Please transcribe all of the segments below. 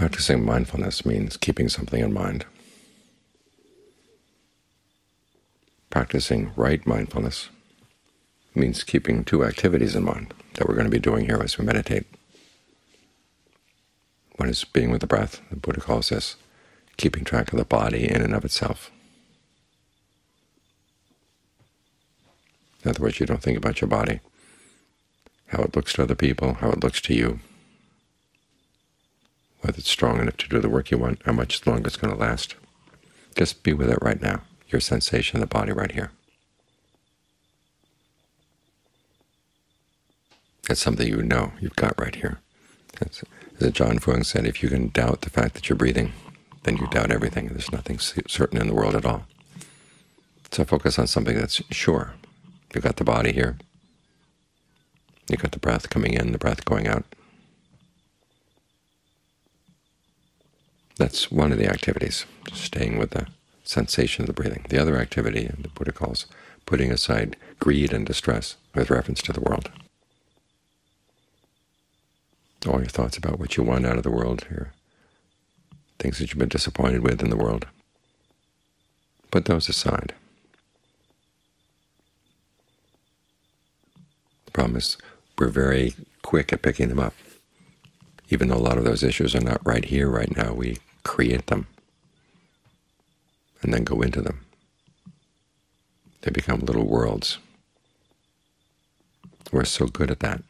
Practicing mindfulness means keeping something in mind. Practicing right mindfulness means keeping two activities in mind that we're going to be doing here as we meditate. One is being with the breath. The Buddha calls this keeping track of the body in and of itself. In other words, you don't think about your body, how it looks to other people, how it looks to you, whether it's strong enough to do the work you want, how much longer it's going to last. Just be with it right now, your sensation of the body right here. That's something you know you've got right here. That's, as Ajaan Fuang said, if you can doubt the fact that you're breathing, then you doubt everything. There's nothing certain in the world at all. So focus on something that's sure. You've got the body here. You've got the breath coming in, the breath going out. That's one of the activities, staying with the sensation of the breathing. The other activity the Buddha calls putting aside greed and distress with reference to the world. All your thoughts about what you want out of the world, your things that you've been disappointed with in the world. Put those aside. The problem is we're very quick at picking them up. Even though a lot of those issues are not right here, right now, we create them and then go into them. They become little worlds. We're so good at that,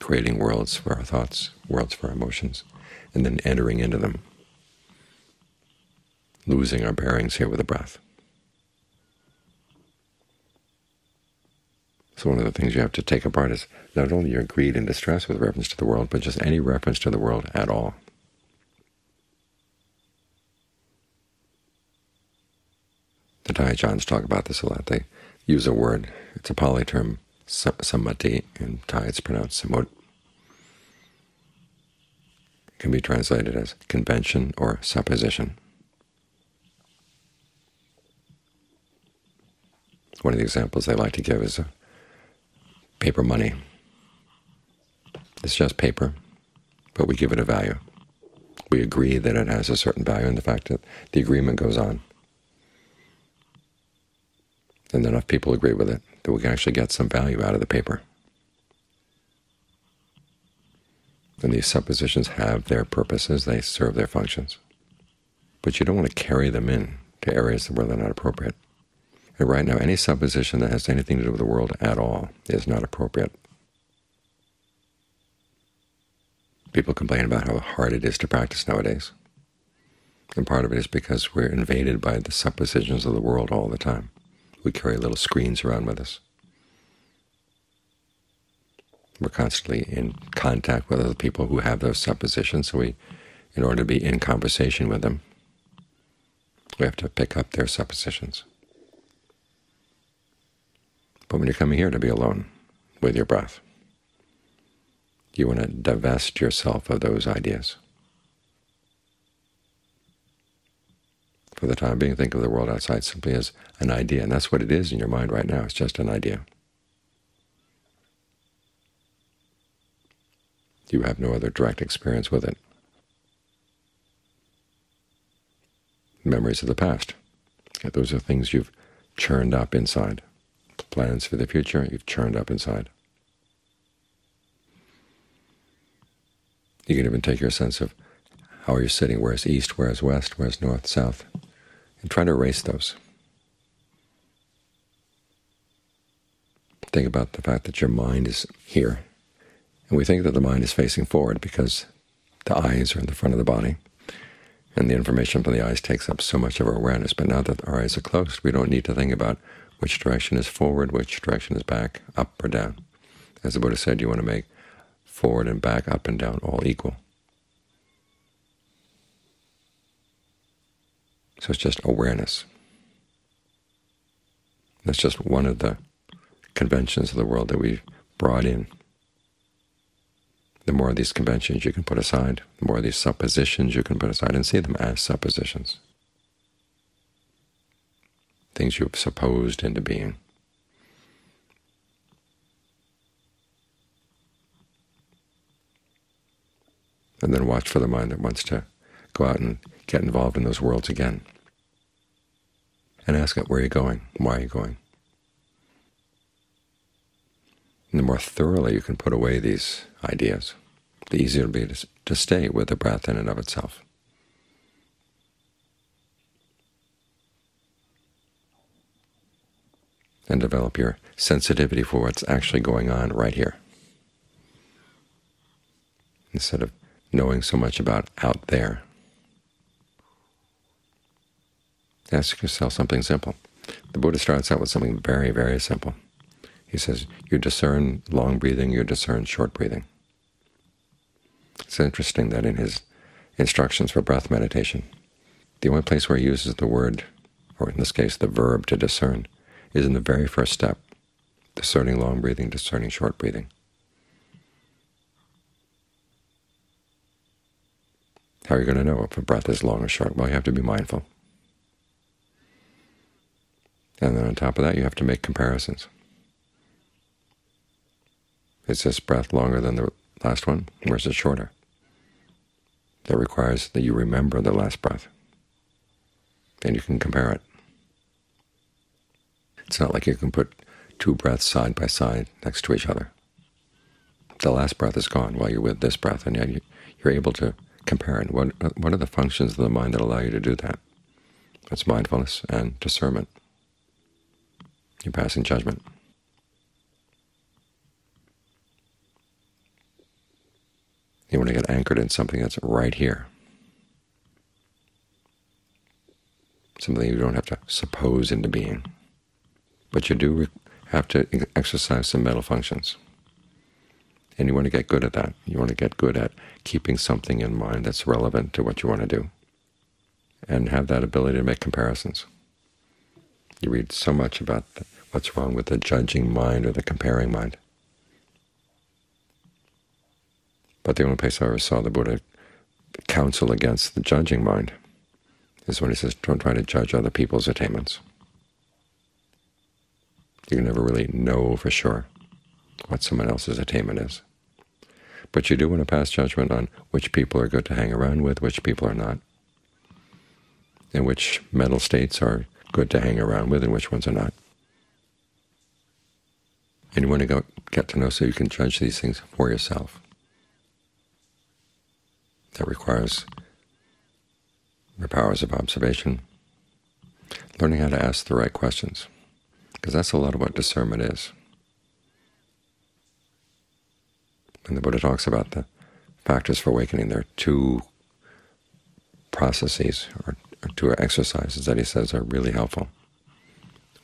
creating worlds for our thoughts, worlds for our emotions, and then entering into them, losing our bearings here with the breath. So one of the things you have to take apart is not only your greed and distress with reference to the world, but just any reference to the world at all. Thai talk about this a lot. They use a word. It's a Pali term, sammati. In Thai it's pronounced samut. It can be translated as convention or supposition. One of the examples they like to give is a paper money. It's just paper, but we give it a value. We agree that it has a certain value, and the fact that the agreement goes on and enough people agree with it that we can actually get some value out of the paper. And these suppositions have their purposes, they serve their functions. But you don't want to carry them in to areas where they're not appropriate. And right now, any supposition that has anything to do with the world at all is not appropriate. People complain about how hard it is to practice nowadays. And part of it is because we're invaded by the suppositions of the world all the time. We carry little screens around with us. We're constantly in contact with other people who have those suppositions, so we, in order to be in conversation with them, we have to pick up their suppositions. But when you're coming here to be alone with your breath, you want to divest yourself of those ideas. For the time being, think of the world outside simply as an idea, and that's what it is in your mind right now. It's just an idea. You have no other direct experience with it. Memories of the past. Those are things you've churned up inside. Plans for the future you've churned up inside. You can even take your sense of how are you sitting, where's east, where's west, where's north, south and try to erase those. Think about the fact that your mind is here. And we think that the mind is facing forward because the eyes are in the front of the body, and the information from the eyes takes up so much of our awareness. But now that our eyes are closed, we don't need to think about which direction is forward, which direction is back, up or down. As the Buddha said, you want to make forward and back, up and down all equal. So it's just awareness. That's just one of the conventions of the world that we've brought in. The more of these conventions you can put aside, the more of these suppositions you can put aside and see them as suppositions, things you've supposed into being. and then watch for the mind that wants to go out and get involved in those worlds again. And ask it, where are you going? Why are you going? And the more thoroughly you can put away these ideas, the easier it will be to, to stay with the breath in and of itself. And develop your sensitivity for what's actually going on right here, instead of knowing so much about out there. Ask yourself something simple. The Buddha starts out with something very, very simple. He says, you discern long breathing, you discern short breathing. It's interesting that in his instructions for breath meditation, the only place where he uses the word, or in this case the verb to discern, is in the very first step, discerning long breathing, discerning short breathing. How are you going to know if a breath is long or short? Well, you have to be mindful. And then on top of that, you have to make comparisons. Is this breath longer than the last one, or is it shorter? That requires that you remember the last breath, and you can compare it. It's not like you can put two breaths side by side next to each other. The last breath is gone while you're with this breath, and yet you're able to compare it. What, what are the functions of the mind that allow you to do that? It's mindfulness and discernment. You're passing judgment. You want to get anchored in something that's right here, something you don't have to suppose into being. But you do have to exercise some mental functions. And you want to get good at that. You want to get good at keeping something in mind that's relevant to what you want to do, and have that ability to make comparisons. You read so much about what's wrong with the judging mind or the comparing mind. But the only place I ever saw the Buddha counsel against the judging mind is when he says, don't try to judge other people's attainments. You can never really know for sure what someone else's attainment is. But you do want to pass judgment on which people are good to hang around with, which people are not, and which mental states are good to hang around with and which ones are not. And you want to go get to know so you can judge these things for yourself. That requires your powers of observation, learning how to ask the right questions, because that's a lot of what discernment is. When the Buddha talks about the factors for awakening, there are two processes or, or two exercises that he says are really helpful.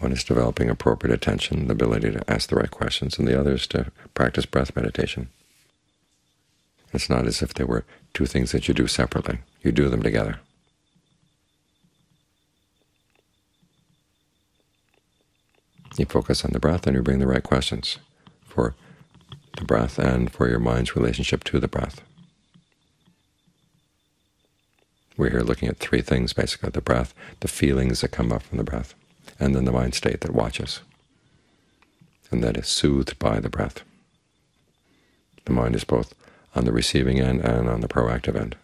One is developing appropriate attention, the ability to ask the right questions, and the other is to practice breath meditation. It's not as if they were two things that you do separately. You do them together. You focus on the breath and you bring the right questions for the breath and for your mind's relationship to the breath. We're here looking at three things, basically, the breath, the feelings that come up from the breath, and then the mind state that watches, and that is soothed by the breath. The mind is both on the receiving end and on the proactive end.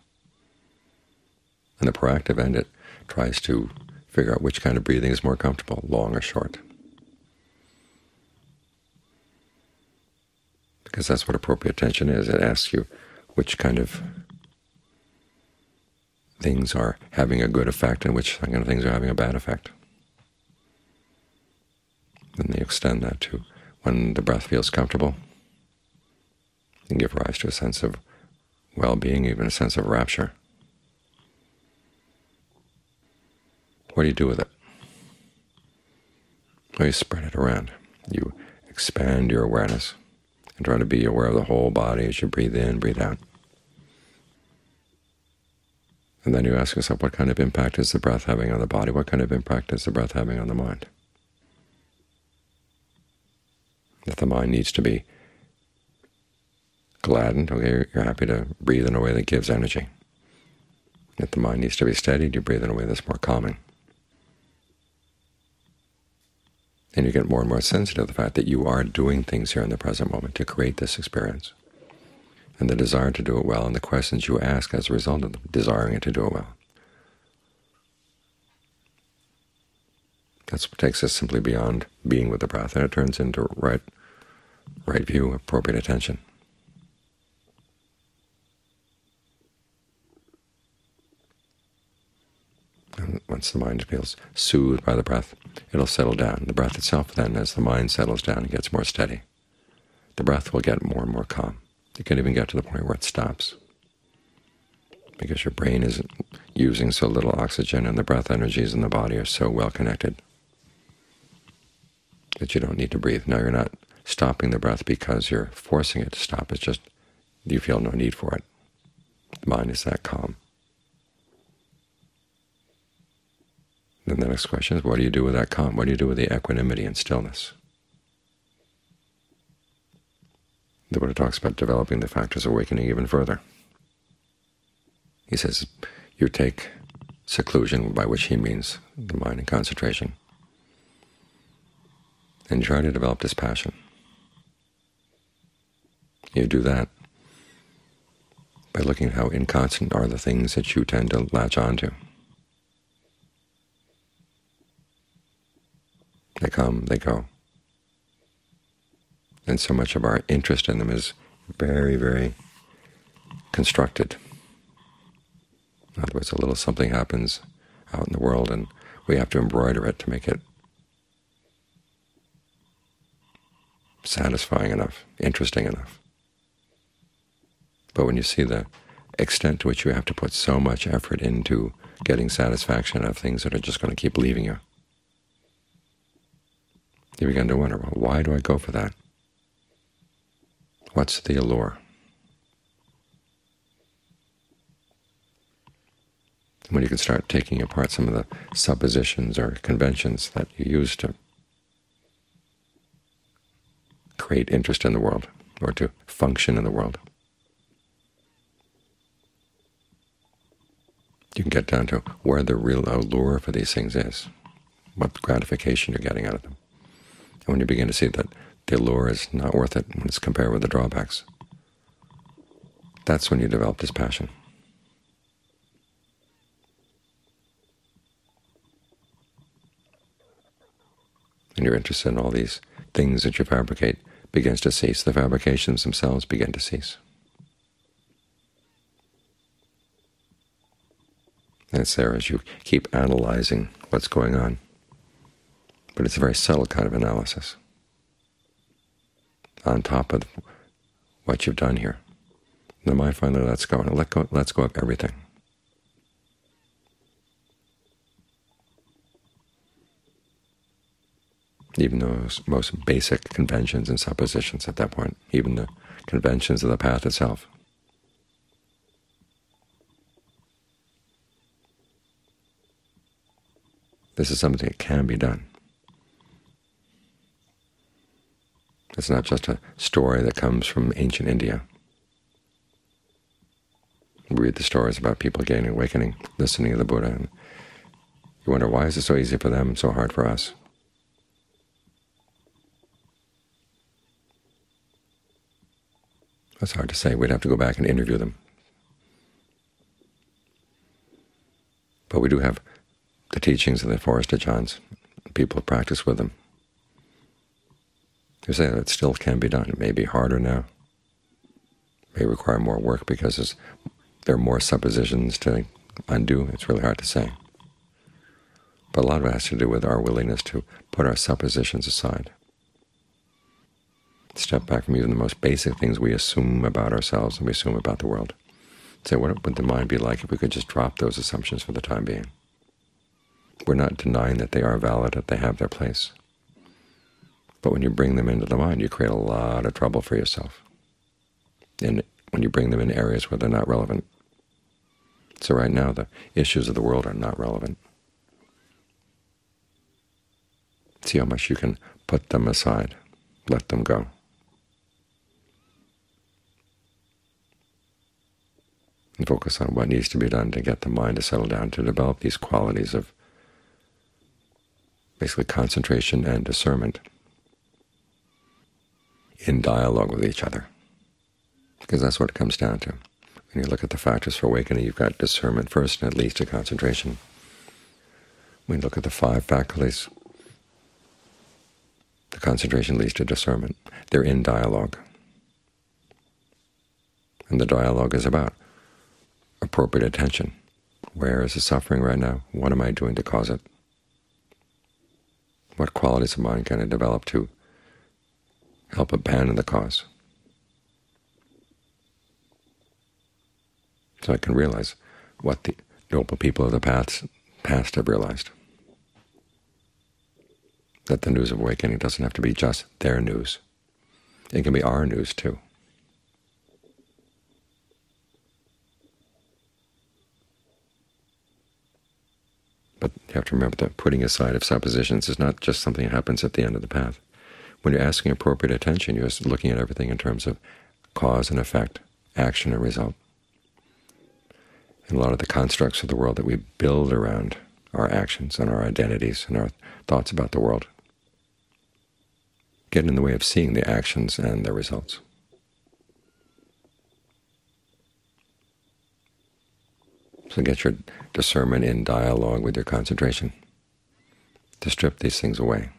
On the proactive end, it tries to figure out which kind of breathing is more comfortable, long or short. Because that's what appropriate attention is. It asks you which kind of things are having a good effect and which kind of things are having a bad effect. Then they extend that to when the breath feels comfortable and give rise to a sense of well-being, even a sense of rapture. What do you do with it? Well, you spread it around. You expand your awareness and try to be aware of the whole body as you breathe in, breathe out. And then you ask yourself, what kind of impact is the breath having on the body? What kind of impact is the breath having on the mind? If the mind needs to be gladdened, okay, you're happy to breathe in a way that gives energy. If the mind needs to be steadied, you breathe in a way that's more calming. And you get more and more sensitive to the fact that you are doing things here in the present moment to create this experience. and the desire to do it well, and the questions you ask as a result of desiring it to do it well. That's what takes us simply beyond being with the breath, and it turns into right, right view, appropriate attention. And once the mind feels soothed by the breath, it'll settle down. The breath itself then, as the mind settles down and gets more steady, the breath will get more and more calm. It can even get to the point where it stops, because your brain isn't using so little oxygen and the breath energies in the body are so well connected that you don't need to breathe. Now you're not stopping the breath because you're forcing it to stop. It's just you feel no need for it. The mind is that calm. Then the next question is, what do you do with that calm? What do you do with the equanimity and stillness? The Buddha talks about developing the factors of awakening even further. He says you take seclusion, by which he means the mind and concentration, and try to develop dispassion. You do that by looking at how inconstant are the things that you tend to latch onto. They come, they go. And so much of our interest in them is very, very constructed. In other words, a little something happens out in the world, and we have to embroider it to make it satisfying enough, interesting enough. But when you see the extent to which you have to put so much effort into getting satisfaction out of things that are just going to keep leaving you, you begin to wonder, well, why do I go for that? What's the allure? And when you can start taking apart some of the suppositions or conventions that you use to create interest in the world or to function in the world. You can get down to where the real allure for these things is, what gratification you're getting out of them. And when you begin to see that the allure is not worth it when it's compared with the drawbacks, that's when you develop dispassion. And you're interested in all these things that you fabricate begins to cease. The fabrications themselves begin to cease. And it's there as you keep analyzing what's going on. But it's a very subtle kind of analysis on top of what you've done here. The mind finally lets go, and let go, lets go of everything. even those most basic conventions and suppositions at that point, even the conventions of the path itself. This is something that can be done. It's not just a story that comes from ancient India. We read the stories about people gaining awakening, listening to the Buddha, and you wonder, why is it so easy for them so hard for us? That's hard to say. We'd have to go back and interview them. But we do have the teachings of the Forest Ajahns. People practice with them. They say that it still can be done. It may be harder now. It may require more work because there are more suppositions to undo. It's really hard to say. But a lot of it has to do with our willingness to put our suppositions aside step back from even the most basic things we assume about ourselves and we assume about the world. Say, what would the mind be like if we could just drop those assumptions for the time being? We're not denying that they are valid, that they have their place. But when you bring them into the mind, you create a lot of trouble for yourself. And when you bring them in areas where they're not relevant. So right now the issues of the world are not relevant. See how much you can put them aside, let them go. and focus on what needs to be done to get the mind to settle down, to develop these qualities of basically concentration and discernment in dialogue with each other. Because that's what it comes down to. When you look at the factors for awakening, you've got discernment first, and it leads to concentration. When you look at the five faculties, the concentration leads to discernment. They're in dialogue. And the dialogue is about appropriate attention. Where is the suffering right now? What am I doing to cause it? What qualities of mind can I develop to help abandon the cause? So I can realize what the noble people of the past, past have realized. That the news of awakening doesn't have to be just their news. It can be our news, too. But you have to remember that putting aside of suppositions is not just something that happens at the end of the path. When you're asking appropriate attention, you're looking at everything in terms of cause and effect, action and result. And a lot of the constructs of the world that we build around our actions and our identities and our thoughts about the world get in the way of seeing the actions and their results. So get your discernment in dialogue with your concentration to strip these things away.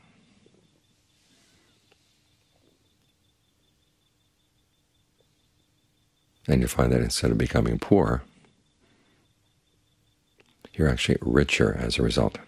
And you find that instead of becoming poor, you're actually richer as a result.